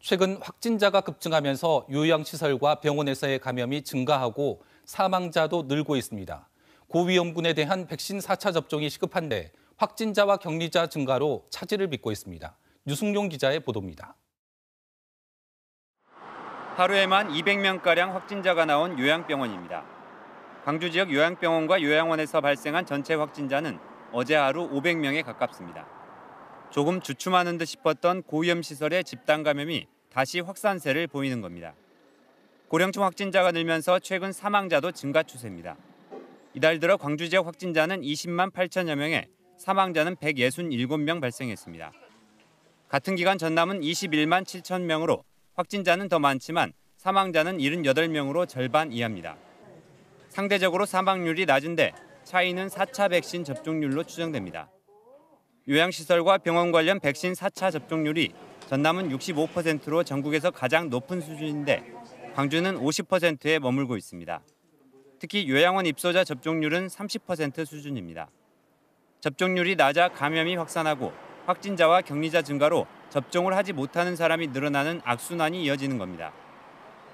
최근 확진자가 급증하면서 요양시설과 병원에서의 감염이 증가하고 사망자도 늘고 있습니다. 고위험군에 대한 백신 4차 접종이 시급한데 확진자와 격리자 증가로 차질을 빚고 있습니다. 유승용 기자의 보도입니다. 하루에만 200명가량 확진자가 나온 요양병원입니다. 광주 지역 요양병원과 요양원에서 발생한 전체 확진자는 어제 하루 500명에 가깝습니다. 조금 주춤하는 듯 싶었던 고위험 시설의 집단 감염이 다시 확산세를 보이는 겁니다. 고령층 확진자가 늘면서 최근 사망자도 증가 추세입니다. 이달 들어 광주 지역 확진자는 20만 8천여 명에 사망자는 167명 발생했습니다. 같은 기간 전남은 21만 7천 명으로 확진자는 더 많지만 사망자는 78명으로 절반 이하입니다. 상대적으로 사망률이 낮은데 차이는 4차 백신 접종률로 추정됩니다. 요양시설과 병원 관련 백신 4차 접종률이 전남은 65%로 전국에서 가장 높은 수준인데 광주는 50%에 머물고 있습니다. 특히 요양원 입소자 접종률은 30% 수준입니다. 접종률이 낮아 감염이 확산하고 확진자와 격리자 증가로 접종을 하지 못하는 사람이 늘어나는 악순환이 이어지는 겁니다.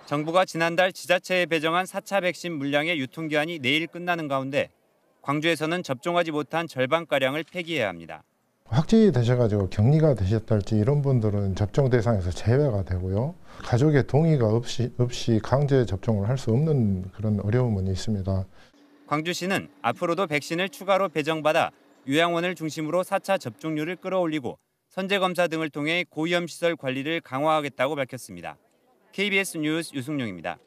정부가 지난달 지자체에 배정한 4차 백신 물량의 유통기한이 내일 끝나는 가운데 광주에서는 접종하지 못한 절반가량을 폐기해야 합니다. 확진이 되셔가지고 격리가 되셨달지 이런 분들은 접종 대상에서 제외가 되고요. 가족의 동의가 없이, 없이 강제 접종을 할 수 없는 그런 어려움은 있습니다. 광주시는 앞으로도 백신을 추가로 배정받아 요양원을 중심으로 4차 접종률을 끌어올리고 선제 검사 등을 통해 고위험 시설 관리를 강화하겠다고 밝혔습니다. KBS 뉴스 유승용입니다.